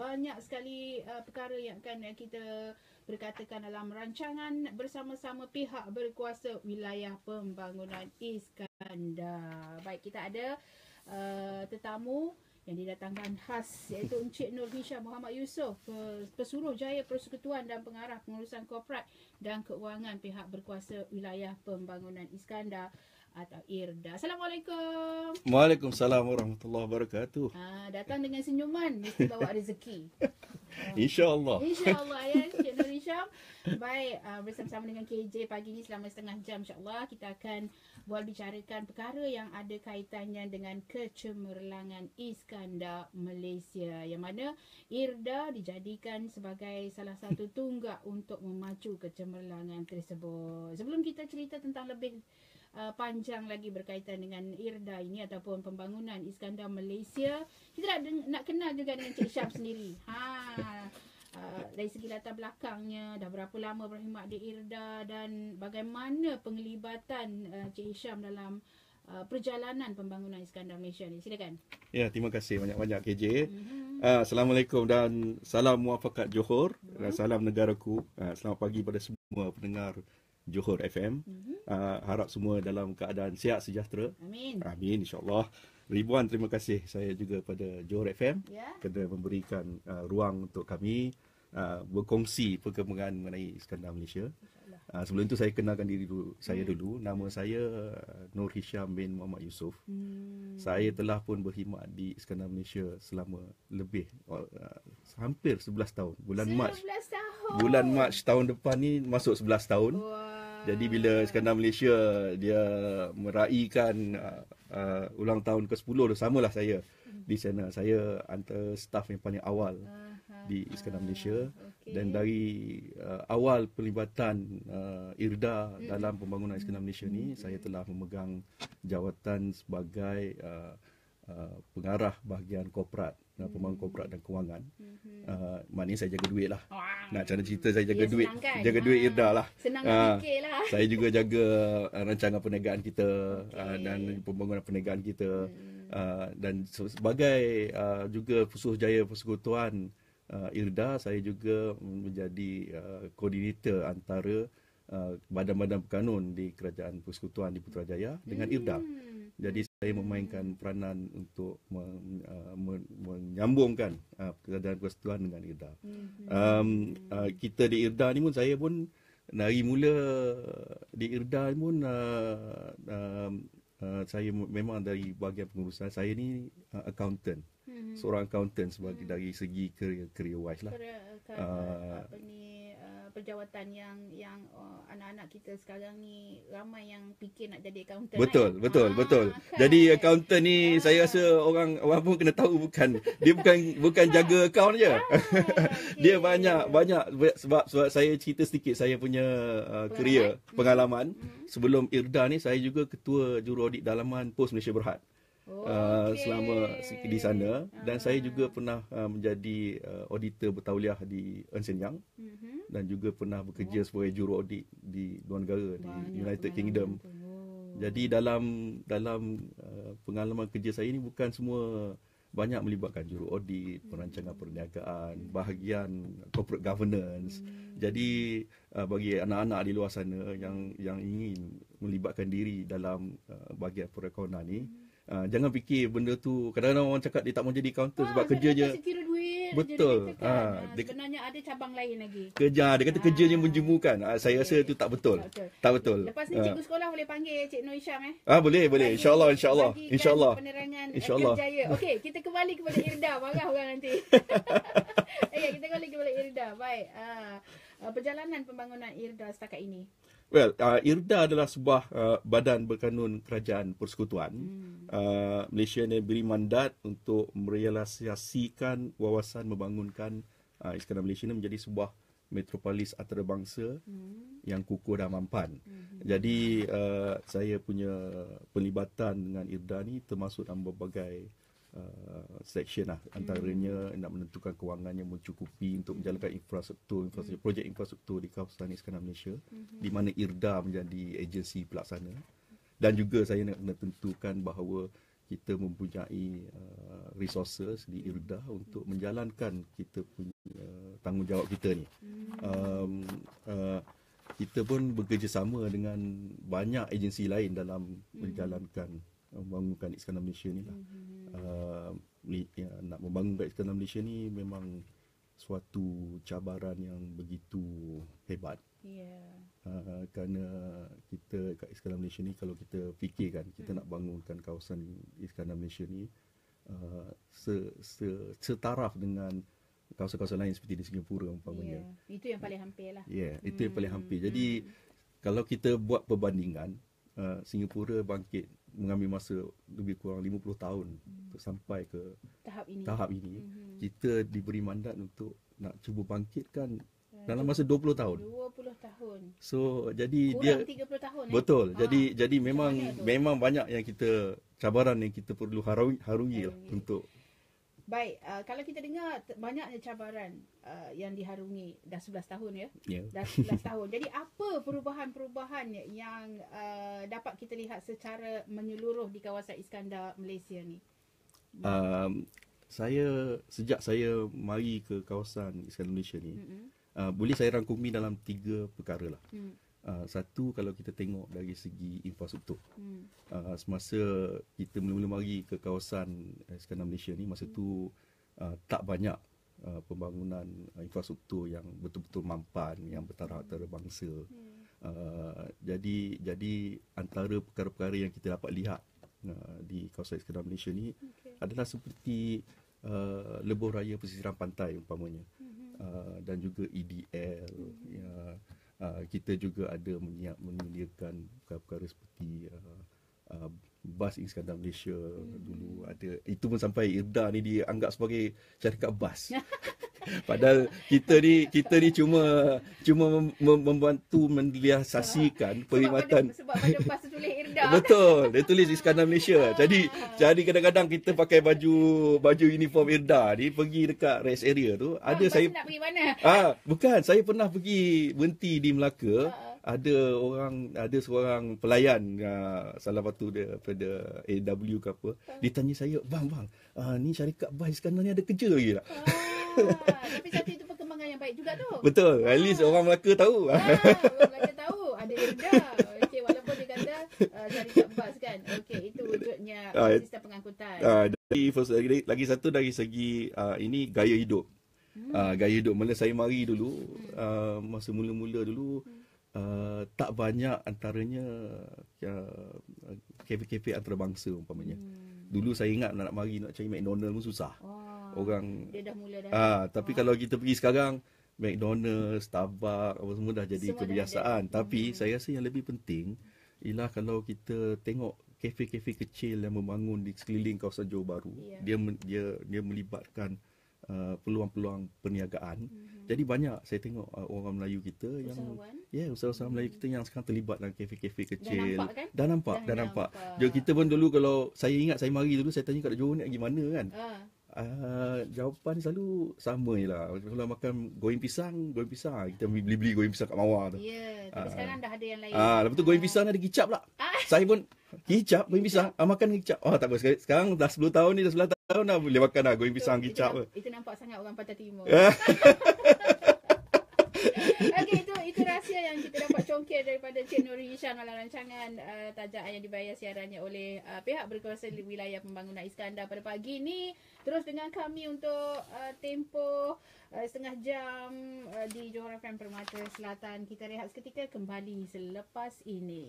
banyak sekali uh, perkara yang akan kita berkatakan dalam rancangan bersama-sama pihak berkuasa wilayah pembangunan Iskandar. Baik, kita ada uh, tetamu yang didatangkan khas iaitu Encik Nur Hisham Muhammad Yusof Pesuruh Jaya Persekutuan dan Pengarah Pengurusan Korporat dan Keuangan Pihak Berkuasa Wilayah Pembangunan Iskandar atau IRDA. Assalamualaikum. Waalaikumsalam warahmatullahi wabarakatuh. Ha, datang dengan senyuman mesti bawa rezeki. InsyaAllah. InsyaAllah ya. Baik, uh, bersama-sama dengan KJ pagi ni selama setengah jam insyaAllah kita akan buat bicarakan perkara yang ada kaitannya dengan kecemerlangan Iskandar Malaysia yang mana IRDA dijadikan sebagai salah satu tunggak untuk memacu kecemerlangan tersebut. Sebelum kita cerita tentang lebih uh, panjang lagi berkaitan dengan IRDA ini ataupun pembangunan Iskandar Malaysia. Kita nak, nak kenal juga dengan Cik Syam sendiri. Ha, uh, dari segi latar belakangnya, dah berapa lama berkhidmat di IRDA dan bagaimana penglibatan uh, Cik Syam dalam uh, perjalanan pembangunan Iskandar Malaysia ni. Silakan. Ya, terima kasih banyak-banyak KJ. Mm-hmm. Uh, Assalamualaikum dan salam muafakat Johor mm-hmm. dan salam negaraku. Uh, selamat pagi pada semua pendengar Johor FM. Mm-hmm. Uh, harap semua dalam keadaan sihat sejahtera. Amin. Amin insyaAllah. Ribuan terima kasih saya juga pada Johor FM Ya. kerana memberikan uh, ruang untuk kami uh, berkongsi perkembangan mengenai Iskandar Malaysia. Uh, sebelum itu saya kenalkan diri dulu, saya dulu. Nama saya uh, Nur Hisham bin Muhammad Yusof. Hmm. Saya telah pun berkhidmat di Iskandar Malaysia selama lebih uh, hampir 11 tahun. Bulan Mac 11 tahun. bulan Mac tahun depan ni masuk 11 tahun. Wah. Jadi bila Iskandar Malaysia dia meraihkan uh, uh, ulang tahun ke-10 tu samalah saya di sana. Saya antara staf yang paling awal Aha, di Iskandar Malaysia okey. dan dari uh, awal pelibatan uh, IRDA dalam pembangunan Iskandar Malaysia ni saya telah memegang jawatan sebagai uh, uh, pengarah bahagian korporat, uh, pembangunan korporat dan kewangan. Uh, maknanya saya jaga duit lah. Wah. Nak cara cerita saya jaga Ya, duit, kan? jaga duit Ah, IRDA lah. Senang Ah, nak fikir lah. saya juga jaga uh, rancangan perniagaan kita uh, dan pembangunan perniagaan kita uh, dan se- sebagai uh, juga Pesuruh Jaya Persekutuan uh, IRDA saya juga menjadi uh, koordinator antara uh, badan-badan berkanun di Kerajaan Persekutuan di Putrajaya dengan IRDA. Hmm. Jadi saya memainkan peranan untuk men, uh, men, menyambungkan uh, Kerajaan Persekutuan dengan IRDA. Hmm. Um, uh, kita di IRDA ni pun saya pun dari mula di IRDA ni pun uh, um, uh, saya memang dari bahagian pengurusan saya ni uh, accountant. Hmm. Seorang accountant sebagai dari segi career career wise lah. Ker- Ah. apa ni uh, perjawatan yang yang uh, anak-anak kita sekarang ni ramai yang fikir nak jadi accountant Betul, kan? betul, Ah, betul. kan? Jadi accountant ni saya rasa orang orang pun kena tahu bukan dia bukan bukan jaga akaun je. dia banyak banyak sebab sebab saya cerita sedikit saya punya uh, career pengalaman sebelum IRDA ni saya juga ketua juru audit dalaman Pos Malaysia Berhad. Oh, Uh, okey. selama di sana dan saya juga pernah uh, menjadi uh, auditor bertauliah di Ernst Young Mhm. dan juga pernah bekerja sebagai juru audit di luar negara di Banyak United pengalaman Kingdom. Oh. Jadi dalam dalam uh, pengalaman kerja saya ini bukan semua banyak melibatkan juru audit, perancangan perniagaan, bahagian corporate governance. Jadi uh, bagi anak-anak di luar sana yang yang ingin melibatkan diri dalam uh, bahagian perekonomian ni, uh, jangan fikir benda tu kadang-kadang orang cakap dia tak mau jadi accountant sebab Ah, kerja je sebab kira duit Betul. kan. Ah, Ah, dia- sebenarnya ada cabang lain lagi kerja dia kata kerjanya menjemukan. Uh, saya rasa itu tak betul. Tak betul. Tak betul. lepas ni Ah. cikgu sekolah boleh panggil Cik Nur Hisham eh Ah boleh boleh Bagi- insyaallah insyaallah insyaallah penerangan eh, InsyaAllah. kerjaya. Okey, kita kembali kepada Irda. Marah orang nanti. Okey, kita kembali kepada Irda. Baik. Uh, perjalanan pembangunan Irda setakat ini. Well, uh, IRDA adalah sebuah uh, badan berkanun kerajaan persekutuan. Hmm. Uh, Malaysia ni beri mandat untuk merealisasikan wawasan membangunkan uh, Iskandar Malaysia ini menjadi sebuah metropolis antarabangsa Hmm. yang kukuh dan mampan. Hmm. Jadi uh, saya punya pelibatan dengan IRDA ni termasuk dalam berbagai uh, section lah. Antaranya nak menentukan kewangan yang mencukupi untuk menjalankan infrastruktur, infrastruktur projek infrastruktur di kawasan Iskandar Malaysia di mana IRDA menjadi agensi pelaksana. Dan juga saya nak kena tentukan bahawa kita mempunyai uh, resources di IRDA untuk menjalankan kita punya tanggungjawab kita ni. Um, uh, kita pun bekerjasama dengan banyak agensi lain dalam menjalankan uh, membangunkan Iskandar Malaysia ni lah. Uh, ya, nak membangunkan Iskandar Malaysia ni memang suatu cabaran yang begitu hebat. Ya. Uh, kerana kita kat Iskandar Malaysia ni kalau kita fikirkan kita nak bangunkan kawasan Iskandar Malaysia ni uh, se, se, setaraf dengan kawasan-kawasan lain seperti di Singapura Ya. umpamanya. Itu yang paling hampir lah. Ya, yeah, itu yang paling Hmm, hampir. Jadi kalau kita buat perbandingan uh, Singapura bangkit mengambil masa lebih kurang 50 tahun untuk sampai ke Tahap ini. tahap ini. Mhm. Kita diberi mandat untuk nak cuba bangkitkan Ya, dalam masa 20 tahun. 20 tahun. So jadi Kurang dia 30 tahun eh. Betul. Ah, Jadi jadi memang memang banyak yang kita cabaran yang kita perlu harungi, harungi lah untuk Baik, uh, kalau kita dengar banyaknya cabaran uh, yang diharungi dah 11 tahun ya. ya. Dah 11 tahun. Jadi apa perubahan-perubahan yang uh, dapat kita lihat secara menyeluruh di kawasan Iskandar Malaysia ni? Um, saya sejak saya mari ke kawasan Iskandar Malaysia ni, Mm-mm. uh, boleh saya rangkumi dalam tiga perkara lah. Hmm. Uh, satu kalau kita tengok dari segi infrastruktur. Hmm. Uh, semasa kita mula-mula mari ke kawasan Iskandar Malaysia ni, masa tu uh, tak banyak uh, pembangunan uh, infrastruktur yang betul-betul mampan, yang bertaraf antarabangsa. Uh, jadi jadi antara perkara-perkara yang kita dapat lihat uh, di kawasan Iskandar Malaysia ni Okay. adalah seperti uh, lebuh raya pesisiran pantai umpamanya Mhm. uh, dan juga EDL ya uh, kita juga ada menyiap menyediakan perkara-perkara seperti uh, uh, bas Iskandar Malaysia dulu. Ada itu pun sampai IRDA ni dianggap sebagai syarikat bas Padahal kita ni kita ni cuma cuma mem- mem- membantu mendiasasikan perkhidmatan Sebab pada, sebab pada tulis Irda. Betul, dia tulis Iskandar Malaysia. Jadi jadi kadang-kadang kita pakai baju baju uniform IRDA ni pergi dekat rest area tu, ada Lepas saya nak pergi mana? Ah, bukan, saya pernah pergi berhenti di Melaka. Ah. Ada orang ada seorang pelayan uh, salah satu daripada AW ke apa. Dia tanya saya, "Bang, bang, uh, ni syarikat bas Iskandar ni ada kerja lagi tak?" Ah, tapi satu itu perkembangan yang baik juga tu. Betul, at least orang Melaka tahu. Ah, orang Melaka tahu ada Irda. Okey, walaupun dia kata uh, syarikat bas kan. Okey, itu wujudnya Ah, uh, sistem pengangkutan. Uh, dari first, lagi, lagi satu dari segi uh, ini gaya hidup. Hmm. Uh, gaya hidup mula saya mari dulu uh, masa mula-mula dulu uh, tak banyak antaranya uh, kafe-kafe antarabangsa umpamanya. Hmm. Dulu saya ingat nak mari nak cari McDonald pun susah. Wah, Orang dia dah mula dah. ah tapi kalau kita pergi sekarang McDonald, Starbucks apa semua dah jadi Semua dah kebiasaan. ada. Tapi Hmm. saya rasa yang lebih penting ialah kalau kita tengok kafe-kafe kecil yang membangun di sekeliling kawasan Johor Bahru, Ya. dia dia dia melibatkan uh, peluang-peluang perniagaan. Mhm. Jadi banyak saya tengok uh, orang Melayu kita yang Usahawan. ya yeah, usahawan Melayu kita yang sekarang terlibat dalam kafe-kafe kecil. nampak kan? Dah nampak, Dah dah, nampak. nampak. Jadi kita pun dulu kalau saya ingat saya mari dulu saya tanya kat Johor ni gimana kan. Ah, Uh, jawapan selalu sama je lah. Kalau makan goreng pisang, goreng pisang. ah, Kita beli-beli goreng pisang kat mawar tu. ya, tapi Ah. sekarang dah ada yang lain. Ah, lepas tu goreng pisang ada kicap lah. Ah. Saya pun kicap, goreng pisang. Ah, makan kicap. Oh, tak apa. Sekarang- dah 10 tahun ni, dah 11 tahun dah boleh makan dah goreng pisang, Itu- kicap. Itu, itu nampak sangat orang Pantai Timur. Yang kita dapat congkir daripada Cik Nuri Hisham dalam rancangan uh, tajaan yang dibayar siarannya oleh uh, pihak berkuasa di wilayah pembangunan Iskandar pada pagi ini. Terus dengan kami untuk uh, tempoh uh, setengah jam uh, di Johor FM Permata Selatan. Kita rehat seketika kembali selepas ini.